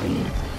And